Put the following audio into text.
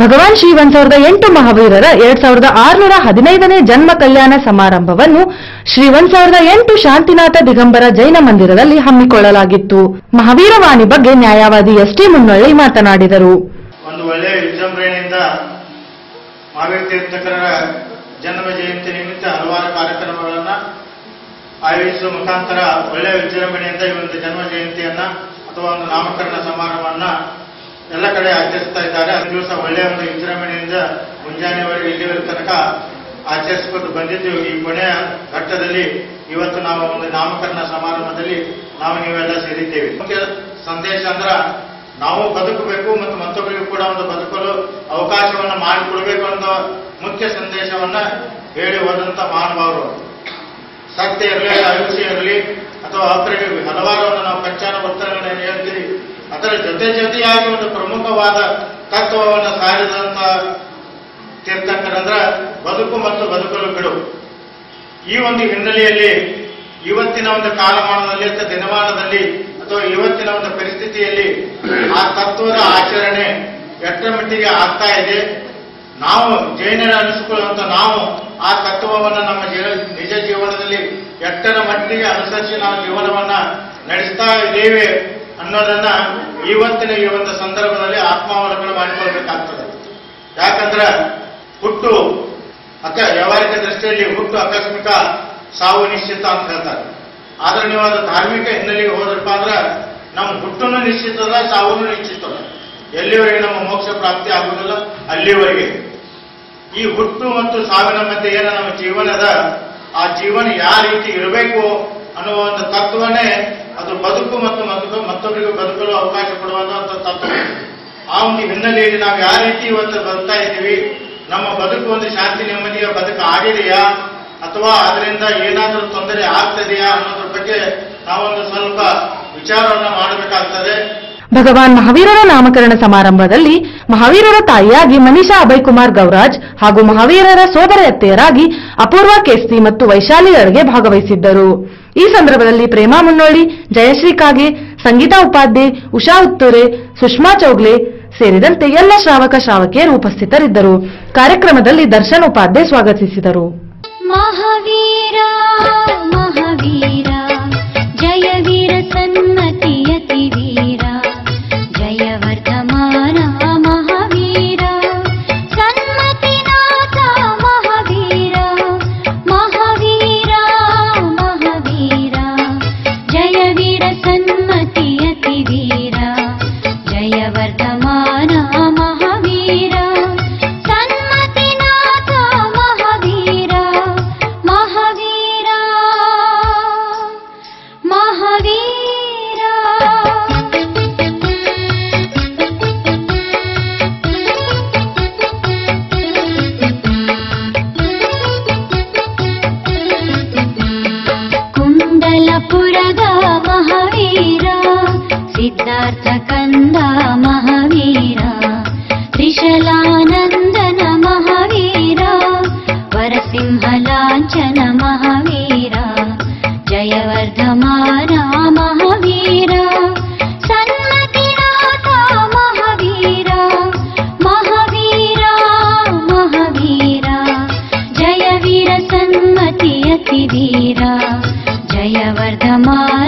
ಭಗವಾನ್ ಶ್ರೀ ಒಂದ್ ಸಾವಿರದ ಎಂಟು ಮಹಾವೀರರ ಎರಡ್ ಸಾವಿರದ ಆರುನೂರ ಹದಿನೈದನೇ ಜನ್ಮ ಕಲ್ಯಾಣ ಸಮಾರಂಭವನ್ನು ಶ್ರೀ ಒಂದ್ ಸಾವಿರದ ಎಂಟು ಶಾಂತಿನಾಥ ದಿಗಂಬರ ಜೈನ ಮಂದಿರದಲ್ಲಿ ಹಮ್ಮಿಕೊಳ್ಳಲಾಗಿತ್ತು. ಮಹಾವೀರವಾಣಿ ಬಗ್ಗೆ ನ್ಯಾಯವಾದಿ ಎಸ್ ಟಿ ಮುನ್ನೊಳ್ಳಿ ಮಾತನಾಡಿದರು. ಒಂದು ಒಳ್ಳೆಯ ವಿಜೃಂಭಣೆಯಿಂದ ಮಹಾವೀರ ತೀರ್ಥಕರ ಜನ್ಮ ಜಯಂತಿ ನಿಮಿತ್ತ ಹಲವಾರು ಕಾರ್ಯಕ್ರಮಗಳನ್ನ ಆಯೋಜಿಸುವ ಮುಖಾಂತರ ಒಳ್ಳೆಯ ವಿಜೃಂಭಣೆಯಿಂದ ಈ ಒಂದು ಜನ್ಮ ಜಯಂತಿಯನ್ನ ಅಥವಾ ಒಂದು ನಾಮಕರಣ ಸಮಾರಂಭವನ್ನ ಎಲ್ಲ ಕಡೆ ಆಚರಿಸ್ತಾ ಇದ್ದಾರೆ. ಅದೇ ದಿವಸ ಒಳ್ಳೆಯ ಒಂದು ವಿಜೃಂಭಣೆಯಿಂದ ಮುಂಜಾನೆವರೆಗೆ ಇಲ್ಲಿವರೆಗೆ ತನಕ ಆಚರಿಸಿಕೊಂಡು ಬಂದಿದ್ದು ಈ ಕೊನೆಯ ಘಟ್ಟದಲ್ಲಿ ಇವತ್ತು ನಾವು ಒಂದು ನಾಮಕರಣ ಸಮಾರಂಭದಲ್ಲಿ ನಾವು ನೀವೆಲ್ಲ ಸೇರಿದ್ದೇವೆ. ಮುಖ್ಯ ಸಂದೇಶ ಅಂದ್ರ ನಾವು ಬದುಕಬೇಕು ಮತ್ತು ಮತ್ತೊಬ್ಬರಿಗೂ ಕೂಡ ಒಂದು ಬದುಕಲು ಅವಕಾಶವನ್ನು ಮಾಡಿಕೊಡ್ಬೇಕು ಅನ್ನೋ ಮುಖ್ಯ ಸಂದೇಶವನ್ನ ಹೇಳಿ ಹೋದಂತ ಮಹಾನುಭಾವರು. ಸತ್ಯ ಇರಲಿ, ಅಹಿಂಸೆ ಇರಲಿ, ಅಥವಾ ಅಪರಿಗೆ ಹಲವಾರು ನಾವು ಕಚ್ಚಾನ ವರ್ತನೆಗಳನ್ನು ಹೇಳ್ತೀವಿ. ಅದರ ಜೊತೆ ಜೊತೆಯಾಗಿ ಒಂದು ಪ್ರಮುಖವಾದ ತತ್ವವನ್ನು ಸಾರಿದಂತ ತೀರ್ಥಂಕರಂದ್ರ ಬದುಕು ಮತ್ತು ಬದುಕಲು ಬಿಡು. ಈ ಒಂದು ಹಿನ್ನೆಲೆಯಲ್ಲಿ ಇವತ್ತಿನ ಒಂದು ಕಾಲಮಾನದಲ್ಲಿ ಅಥವಾ ದಿನಮಾನದಲ್ಲಿ ಅಥವಾ ಇವತ್ತಿನ ಒಂದು ಪರಿಸ್ಥಿತಿಯಲ್ಲಿ ಆ ತತ್ವದ ಆಚರಣೆ ಎಷ್ಟರ ಮಟ್ಟಿಗೆ ಆಗ್ತಾ ಇದೆ, ನಾವು ಜೈನರ ಅನಿಸಿಕೊಳ್ಳುವಂತ ನಾವು ಆ ತತ್ವವನ್ನು ನಮ್ಮ ನಿಜ ಜೀವನದಲ್ಲಿ ಎಷ್ಟರ ಮಟ್ಟಿಗೆ ಅನುಸರಿಸಿ ನಾವು ಜೀವನವನ್ನ ನಡೆಸ್ತಾ ಇದ್ದೇವೆ ಅನ್ನೋದನ್ನ ಇವತ್ತಿನ ಈ ಒಂದು ಸಂದರ್ಭದಲ್ಲಿ ಆತ್ಮಾವಲೋಕನ ಮಾಡಿಕೊಳ್ಬೇಕಾಗ್ತದೆ. ಯಾಕಂದ್ರೆ ಹುಟ್ಟು ಅಕ ವ್ಯಾವಹಾರಿಕ ದೃಷ್ಟಿಯಲ್ಲಿ ಹುಟ್ಟು ಆಕಸ್ಮಿಕ ಸಾವು ನಿಶ್ಚಿತ ಅಂತ ಹೇಳ್ತಾರೆ. ಆದ್ರೆ ನೀವು ಅದು ಧಾರ್ಮಿಕ ಹಿನ್ನೆಲೆಗೆ ಹೋದ್ರಪ್ಪ ಅಂದ್ರೆ ನಮ್ಮ ಹುಟ್ಟನ್ನು ನಿಶ್ಚಿತದ, ಸಾವನ್ನು ನಿಶ್ಚಿತದ. ಎಲ್ಲಿವರೆಗೆ ನಮ್ಮ ಮೋಕ್ಷ ಪ್ರಾಪ್ತಿ ಆಗುವುದಿಲ್ಲ, ಅಲ್ಲಿವರೆಗೆ. ಈ ಹುಟ್ಟು ಮತ್ತು ಸಾವಿನ ಮಧ್ಯೆ ಏನ ನಮ್ಮ ಜೀವನದ, ಆ ಜೀವನ ಯಾವ ರೀತಿ ಇರಬೇಕು ಅನ್ನುವ ಒಂದು ತತ್ವನೇ ಅದು ಬದುಕು ಮತ್ತು ಮತ್ತೊಬ್ಬ- ಮತ್ತೊಬ್ಬರಿಗೂ ಬದುಕಲು ಅವಕಾಶ ಕೊಡುವಂತಹ ತತ್ವ. ಆ ಒಂದು ಹಿನ್ನೆಲೆಯಲ್ಲಿ ನಾವು ಯಾವ ರೀತಿ ಇವತ್ತು ಬರ್ತಾ ಇದ್ದೀವಿ? ನಮ್ಮ ಬದುಕು ಒಂದು ಶಾಂತಿ ನೆಮ್ಮದಿಯ ಬದುಕು ಆಗಿದೆಯಾ? ಅಥವಾ ಅದರಿಂದ ಏನಾದರೂ ತೊಂದರೆ ಆಗ್ತದೆಯಾ ಅನ್ನೋದ್ರ ಬಗ್ಗೆ ನಾವೊಂದು ಸ್ವಲ್ಪ ವಿಚಾರವನ್ನು ಮಾಡಬೇಕಾಗ್ತದೆ. ಭಗವಾನ್ ಮಹಾವೀರರ ನಾಮಕರಣ ಸಮಾರಂಭದಲ್ಲಿ ಮಹಾವೀರರ ತಾಯಿಯಾಗಿ ಮನೀಷಾ ಅಭಯ್ ಕುಮಾರ್ ಗೌರಾಜ್ ಹಾಗೂ ಮಹಾವೀರರ ಸೋದರತೆಯರಾಗಿ ಅಪೂರ್ವ ಕೇಸ್ತಿ ಮತ್ತು ವೈಶಾಲಿ ಅವರಿಗೆ ಭಾಗವಹಿಸಿದ್ದರು. ಈ ಸಂದರ್ಭದಲ್ಲಿ ಪ್ರೇಮಾ ಮುನ್ನೋಳಿ ಜಯಶ್ರೀ ಕಾಗೆ ಸಂಗೀತಾ ಉಪಾಧ್ಯೆ, ಉಷಾ ಉತ್ತೋರೆ, ಸುಷ್ಮಾ ಚೌಗ್ಲೆ ಸೇರಿದಂತೆ ಎಲ್ಲ ಶ್ರಾವಕ ಶ್ರಾವಕಿಯರು ಉಪಸ್ಥಿತರಿದ್ದರು. ಕಾರ್ಯಕ್ರಮದಲ್ಲಿ ದರ್ಶನ್ ಉಪಾಧ್ಯೆ ಸ್ವಾಗತಿಸಿದರು. ಮಹಾವೀರ ಮಹಾವೀರ. महावीर कुण्डलपुरगा महावीर सिद्धार्थकन्द महावीर त्रिशलानन्दन महावीर वरसिंहलाञ्छन वर्धमा